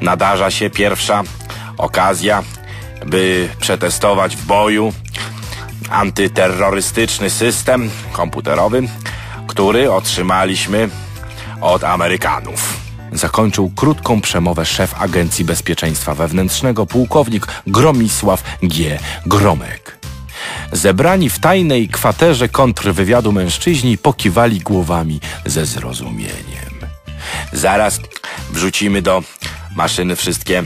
Nadarza się pierwsza okazja, by przetestować w boju antyterrorystyczny system komputerowy, który otrzymaliśmy od Amerykanów. Zakończył krótką przemowę szef Agencji Bezpieczeństwa Wewnętrznego pułkownik Gromisław G. Gromek. Zebrani w tajnej kwaterze kontrwywiadu mężczyźni pokiwali głowami ze zrozumieniem. Zaraz wrzucimy do maszyny wszystkie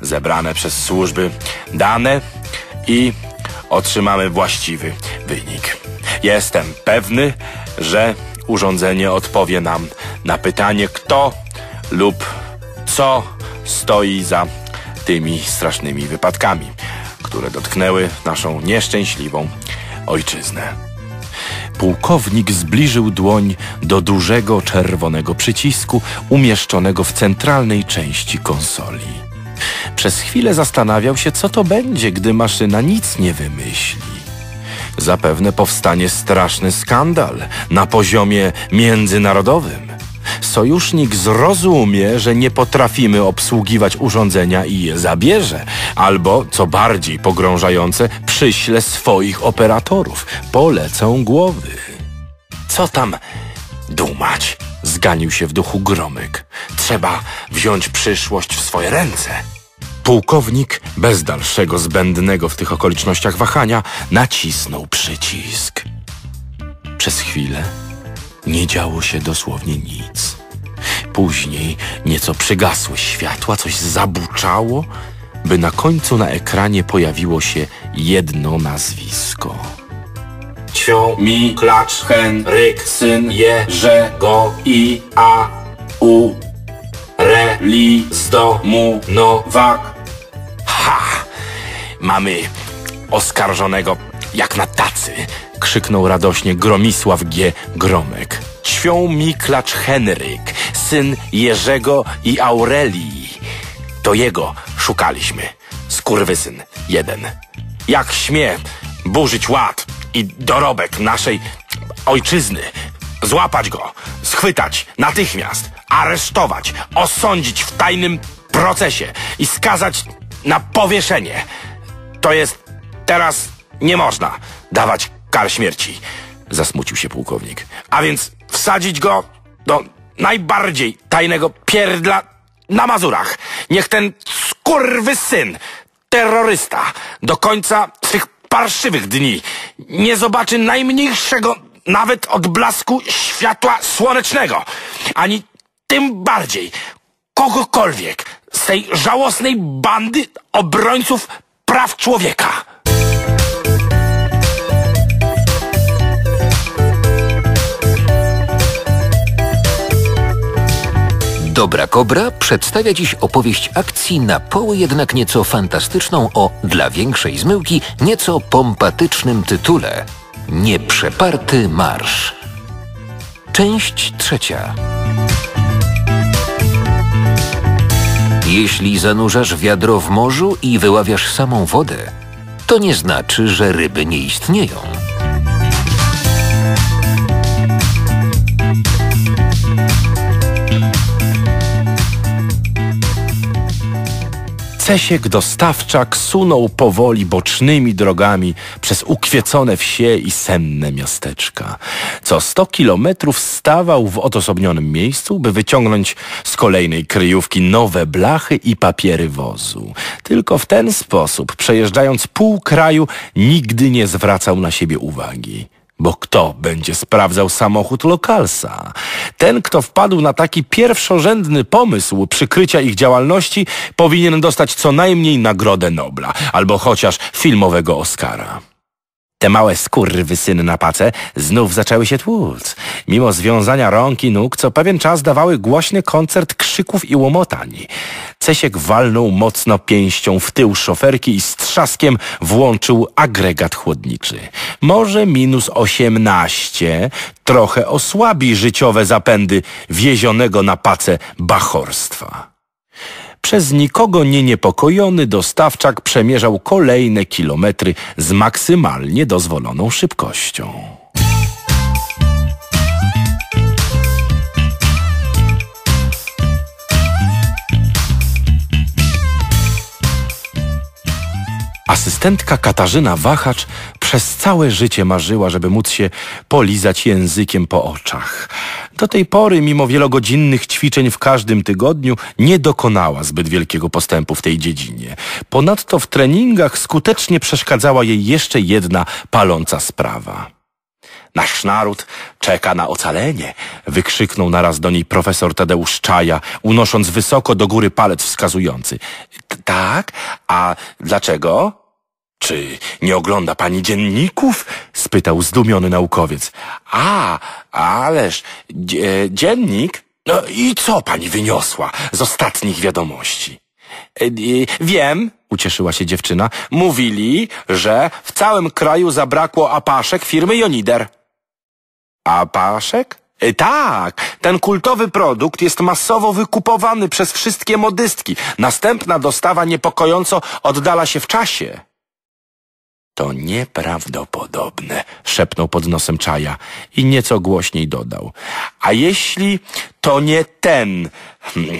zebrane przez służby dane i otrzymamy właściwy wynik. Jestem pewny, że urządzenie odpowie nam na pytanie, kto lub co stoi za tymi strasznymi wypadkami, które dotknęły naszą nieszczęśliwą ojczyznę. Pułkownik zbliżył dłoń do dużego czerwonego przycisku umieszczonego w centralnej części konsoli. Przez chwilę zastanawiał się, co to będzie, gdy maszyna nic nie wymyśli. Zapewne powstanie straszny skandal na poziomie międzynarodowym. Sojusznik zrozumie, że nie potrafimy obsługiwać urządzenia i je zabierze, albo, co bardziej pogrążające, przyśle swoich operatorów. Polecą głowy. Co tam dumać? Zganił się w duchu Gromyk. Trzeba wziąć przyszłość w swoje ręce. Pułkownik, bez dalszego zbędnego w tych okolicznościach wahania, nacisnął przycisk. Przez chwilę nie działo się dosłownie nic. Później nieco przygasły światła, coś zabuczało, by na końcu na ekranie pojawiło się jedno nazwisko. Cio, mi, klacz, Henryk, syn Jerzego i A, U, Re, li, z domu, Nowak. Ha! Mamy oskarżonego jak na tacy, krzyknął radośnie Gromisław G. Gromek. Ćwią mi klacz Henryk, syn Jerzego i Aurelii. To jego szukaliśmy. Skurwysyn jeden. Jak śmie burzyć ład i dorobek naszej ojczyzny. Złapać go, schwytać natychmiast, aresztować, osądzić w tajnym procesie i skazać na powieszenie. To jest teraz nie można dawać kar śmierci. Zasmucił się pułkownik. A więc wsadzić go do najbardziej tajnego pierdla na Mazurach. Niech ten skurwy syn, terrorysta, do końca swych parszywych dni nie zobaczy najmniejszego nawet odblasku światła słonecznego, ani tym bardziej kogokolwiek z tej żałosnej bandy obrońców praw człowieka. Dobra Kobra przedstawia dziś opowieść akcji na poły jednak nieco fantastyczną o, dla większej zmyłki, nieco pompatycznym tytule Nieprzeparty Marsz. Część trzecia. Jeśli zanurzasz wiadro w morzu i wyławiasz samą wodę, to nie znaczy, że ryby nie istnieją. Cesiek dostawczak sunął powoli bocznymi drogami przez ukwiecone wsie i senne miasteczka. Co sto kilometrów stawał w odosobnionym miejscu, by wyciągnąć z kolejnej kryjówki nowe blachy i papiery wozu. Tylko w ten sposób, przejeżdżając pół kraju, nigdy nie zwracał na siebie uwagi. Bo kto będzie sprawdzał samochód lokalsa? Ten, kto wpadł na taki pierwszorzędny pomysł przykrycia ich działalności, powinien dostać co najmniej Nagrodę Nobla albo chociaż filmowego Oscara. Te małe skurwysyny na pace znów zaczęły się tłuc. Mimo związania rąk i nóg, co pewien czas dawały głośny koncert krzyków i łomotań. Cesiek walnął mocno pięścią w tył szoferki i z trzaskiem włączył agregat chłodniczy. Może minus osiemnaście trochę osłabi życiowe zapędy wiezionego na pace bachorstwa. Przez nikogo nie niepokojony dostawczak przemierzał kolejne kilometry z maksymalnie dozwoloną szybkością. Asystentka Katarzyna Wachacz przez całe życie marzyła, żeby móc się polizać językiem po oczach. Do tej pory, mimo wielogodzinnych ćwiczeń w każdym tygodniu, nie dokonała zbyt wielkiego postępu w tej dziedzinie. Ponadto w treningach skutecznie przeszkadzała jej jeszcze jedna paląca sprawa. Nasz naród czeka na ocalenie, wykrzyknął naraz do niej profesor Tadeusz Czaja, unosząc wysoko do góry palec wskazujący. Tak? A dlaczego? Czy nie ogląda pani dzienników? spytał zdumiony naukowiec. A, ależ dzie, dziennik? No i co pani wyniosła z ostatnich wiadomości? E, e, Wiem, ucieszyła się dziewczyna. Mówili, że w całym kraju zabrakło apaszek firmy Jonider. Apaszek? E, Tak, ten kultowy produkt jest masowo wykupowany przez wszystkie modystki. Następna dostawa niepokojąco oddala się w czasie. To nieprawdopodobne, szepnął pod nosem Czaja i nieco głośniej dodał. A jeśli to nie ten hmm,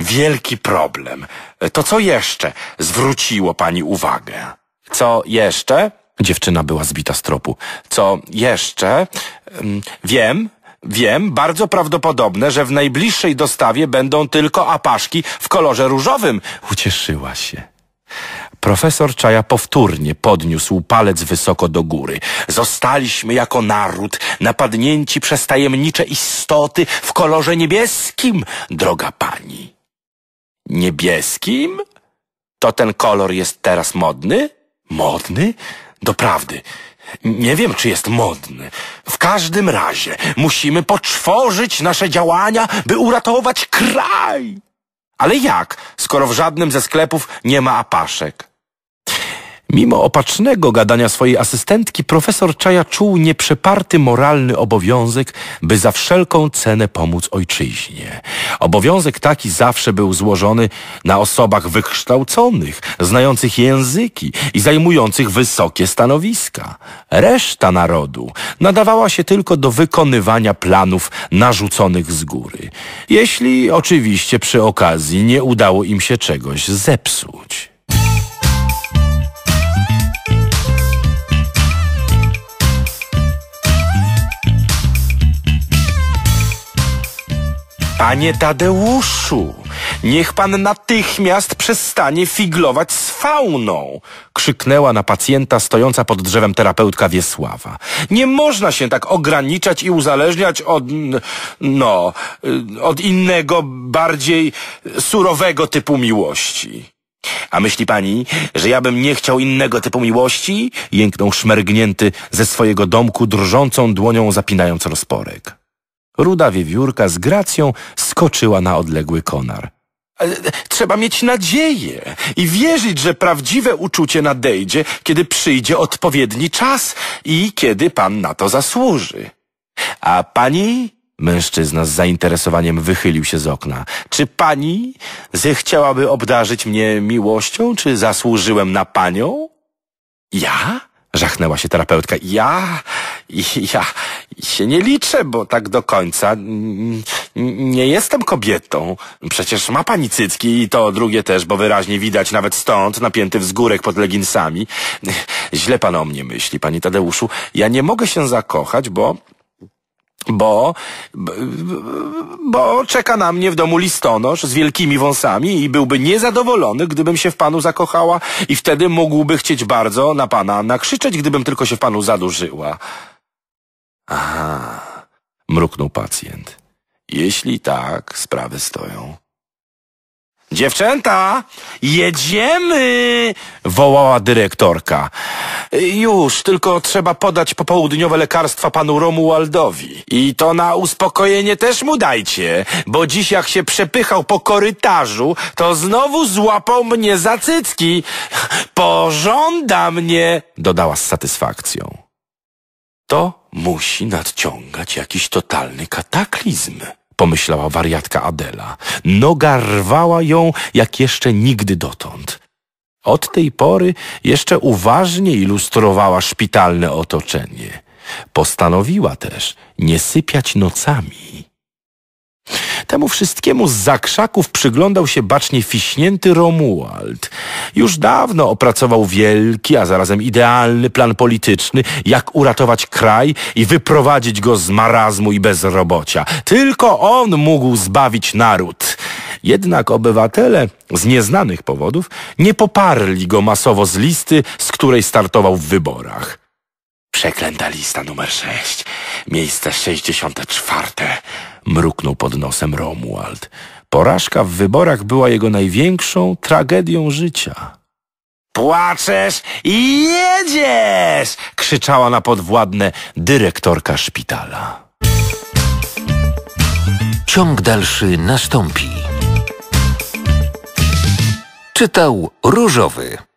wielki problem, to co jeszcze zwróciło pani uwagę? Co jeszcze? Dziewczyna była zbita z tropu. Co jeszcze? Hmm, Wiem, wiem, bardzo prawdopodobne, że w najbliższej dostawie będą tylko apaszki w kolorze różowym. Ucieszyła się. Profesor Czaja powtórnie podniósł palec wysoko do góry. Zostaliśmy jako naród napadnięci przez tajemnicze istoty w kolorze niebieskim, droga pani. Niebieskim? To ten kolor jest teraz modny? Modny? Doprawdy. Nie wiem, czy jest modny. W każdym razie musimy poczworzyć nasze działania, by uratować kraj. Ale jak, skoro w żadnym ze sklepów nie ma apaszek? Mimo opatrznego gadania swojej asystentki, profesor Czaja czuł nieprzeparty moralny obowiązek, by za wszelką cenę pomóc ojczyźnie. Obowiązek taki zawsze był złożony na osobach wykształconych, znających języki i zajmujących wysokie stanowiska. Reszta narodu nadawała się tylko do wykonywania planów narzuconych z góry. Jeśli oczywiście przy okazji nie udało im się czegoś zepsuć. Panie Tadeuszu, niech pan natychmiast przestanie figlować z fauną! Krzyknęła na pacjenta stojąca pod drzewem terapeutka Wiesława. Nie można się tak ograniczać i uzależniać od, no, od innego, bardziej surowego typu miłości. A myśli pani, że ja bym nie chciał innego typu miłości? Jęknął szmergnięty ze swojego domku, drżącą dłonią zapinając rozporek. Ruda wiewiórka z gracją skoczyła na odległy konar. E, Trzeba mieć nadzieję i wierzyć, że prawdziwe uczucie nadejdzie, kiedy przyjdzie odpowiedni czas i kiedy pan na to zasłuży. A pani? Mężczyzna z zainteresowaniem wychylił się z okna. Czy pani zechciałaby obdarzyć mnie miłością, czy zasłużyłem na panią? Ja? Żachnęła się terapeutka. Ja, ja się nie liczę, bo tak do końca nie jestem kobietą. Przecież ma pani cycki i to drugie też, bo wyraźnie widać nawet stąd, napięty wzgórek pod leginsami. Źle pan o mnie myśli, panie Tadeuszu. Ja nie mogę się zakochać, bo bo, bo czeka na mnie w domu listonosz z wielkimi wąsami i byłby niezadowolony, gdybym się w panu zakochała i wtedy mógłby chcieć bardzo na pana nakrzyczeć, gdybym tylko się w panu zadłużyła. Aha, mruknął pacjent. Jeśli tak, sprawy stoją. Dziewczęta, jedziemy! wołała dyrektorka. Już, tylko trzeba podać popołudniowe lekarstwa panu Romualdowi. I to na uspokojenie też mu dajcie, bo dziś jak się przepychał po korytarzu, to znowu złapał mnie za cycki. Pożąda mnie, dodała z satysfakcją. To musi nadciągać jakiś totalny kataklizm, pomyślała wariatka Adela. Noga rwała ją jak jeszcze nigdy dotąd. Od tej pory jeszcze uważnie ilustrowała szpitalne otoczenie. Postanowiła też nie sypiać nocami. Temu wszystkiemu z zakrzaków przyglądał się bacznie fiśnięty Romuald. Już dawno opracował wielki, a zarazem idealny plan polityczny, jak uratować kraj i wyprowadzić go z marazmu i bezrobocia. Tylko on mógł zbawić naród. Jednak obywatele z nieznanych powodów nie poparli go masowo z listy, z której startował w wyborach. Przeklęta lista numer 6, miejsce 64. Mruknął pod nosem Romuald. Porażka w wyborach była jego największą tragedią życia. Płaczesz i jedziesz! krzyczała na podwładne dyrektorka szpitala. Ciąg dalszy nastąpi. Czytał Różowy.